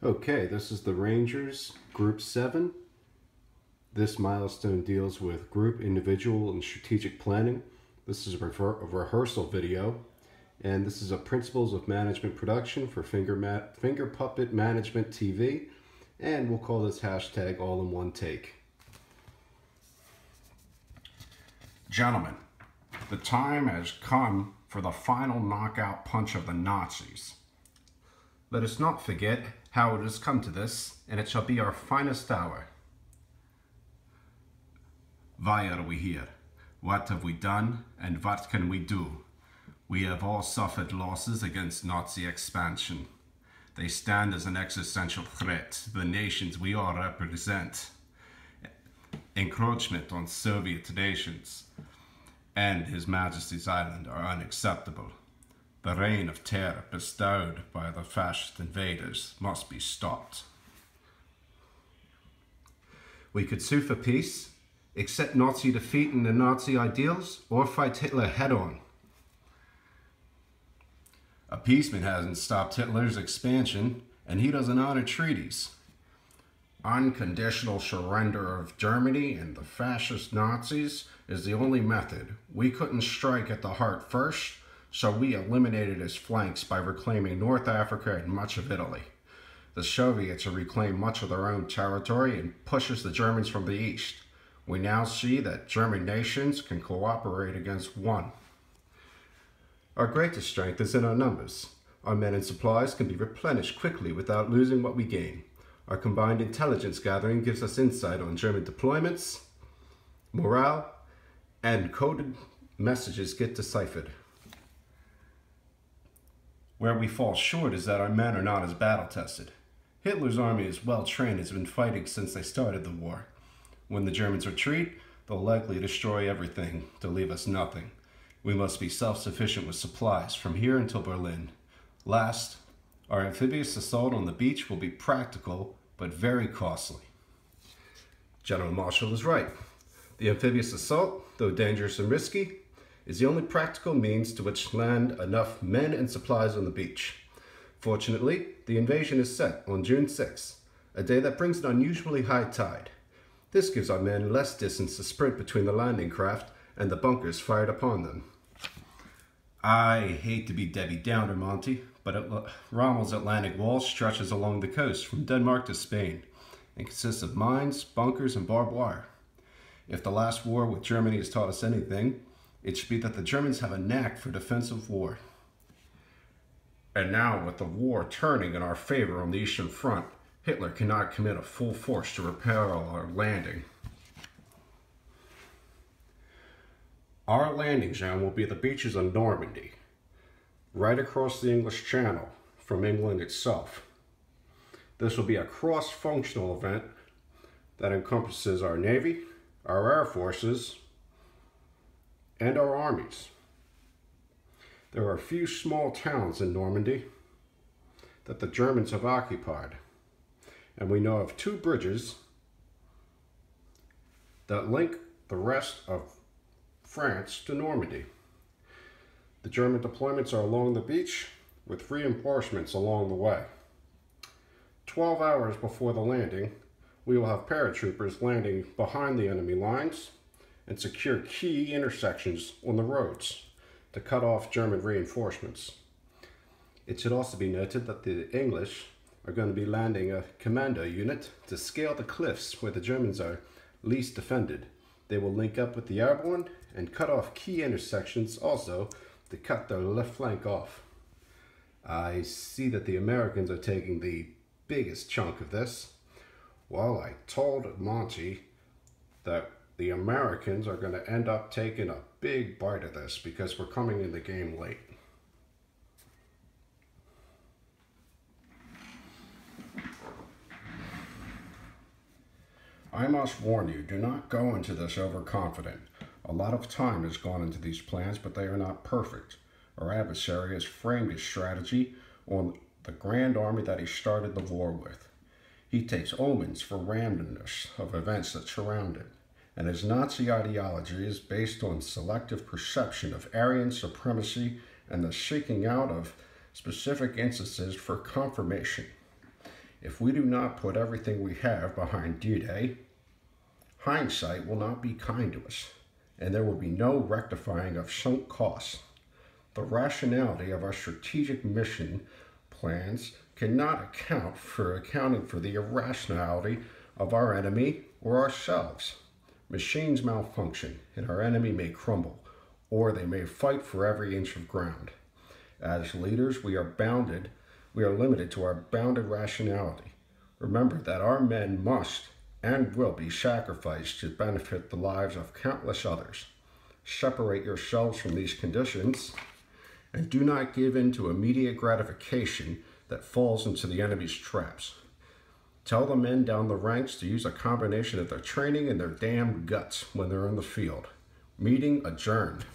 Okay, this is the Rangers Group 7. This milestone deals with group, individual, and strategic planning. This is a, a rehearsal video, and this is a Principles of Management production for Finger, Finger Puppet Management TV, and we'll call this hashtag all in one take. Gentlemen, the time has come for the final knockout punch of the Nazis. Let us not forget how it has come to this, and it shall be our finest hour. Why are we here? What have we done, and what can we do? We have all suffered losses against Nazi expansion. They stand as an existential threat to the nations we all represent. Encroachment on Soviet nations and His Majesty's Island are unacceptable. The reign of terror bestowed by the fascist invaders must be stopped. We could sue for peace, accept Nazi defeat and the Nazi ideals, or fight Hitler head on. Appeasement hasn't stopped Hitler's expansion, and he doesn't honor treaties. Unconditional surrender of Germany and the fascist Nazis is the only method. We couldn't strike at the heart first, so we eliminated his flanks by reclaiming North Africa and much of Italy. The Soviets have reclaimed much of their own territory and pushes the Germans from the east. We now see that German nations can cooperate against one. Our greatest strength is in our numbers. Our men and supplies can be replenished quickly without losing what we gain. Our combined intelligence gathering gives us insight on German deployments, morale, and coded messages get deciphered. Where we fall short is that our men are not as battle tested. Hitler's army is well trained, has been fighting since they started the war. When the Germans retreat, they'll likely destroy everything to leave us nothing. We must be self sufficient with supplies from here until Berlin. Last, our amphibious assault on the beach will be practical but very costly. General Marshall is right. The amphibious assault, though dangerous and risky, is the only practical means to which land enough men and supplies on the beach. Fortunately, the invasion is set on June 6, a day that brings an unusually high tide. This gives our men less distance to sprint between the landing craft and the bunkers fired upon them. I hate to be Debbie Downer, Monty, but Rommel's Atlantic Wall stretches along the coast from Denmark to Spain and consists of mines, bunkers, and barbed wire. If the last war with Germany has taught us anything, it should be that the Germans have a knack for defensive war. And now, with the war turning in our favor on the Eastern Front, Hitler cannot commit a full force to repel our landing. Our landing zone will be the beaches of Normandy, right across the English Channel from England itself. This will be a cross-functional event that encompasses our Navy, our Air Forces, and our armies. There are a few small towns in Normandy that the Germans have occupied, and we know of two bridges that link the rest of France to Normandy. The German deployments are along the beach with reinforcements along the way. 12 hours before the landing, we will have paratroopers landing behind the enemy lines and secure key intersections on the roads to cut off German reinforcements. It should also be noted that the English are going to be landing a commando unit to scale the cliffs where the Germans are least defended. They will link up with the airborne and cut off key intersections also to cut their left flank off. I see that the Americans are taking the biggest chunk of this. Well, I told Monty that the Americans are going to end up taking a big bite of this because we're coming in the game late. I must warn you, do not go into this overconfident. A lot of time has gone into these plans, but they are not perfect. Our adversary has framed his strategy on the grand army that he started the war with. He takes omens for randomness of events that surround it and his Nazi ideology is based on selective perception of Aryan supremacy and the seeking out of specific instances for confirmation. If we do not put everything we have behind D Day, hindsight will not be kind to us, and there will be no rectifying of sunk costs. The rationality of our strategic mission plans cannot account for accounting for the irrationality of our enemy or ourselves. Machines malfunction, and our enemy may crumble, or they may fight for every inch of ground. As leaders, we are bounded, we are limited to our bounded rationality. Remember that our men must and will be sacrificed to benefit the lives of countless others. Separate yourselves from these conditions and do not give in to immediate gratification that falls into the enemy's traps. Tell the men down the ranks to use a combination of their training and their damn guts when they're in the field. Meeting adjourned.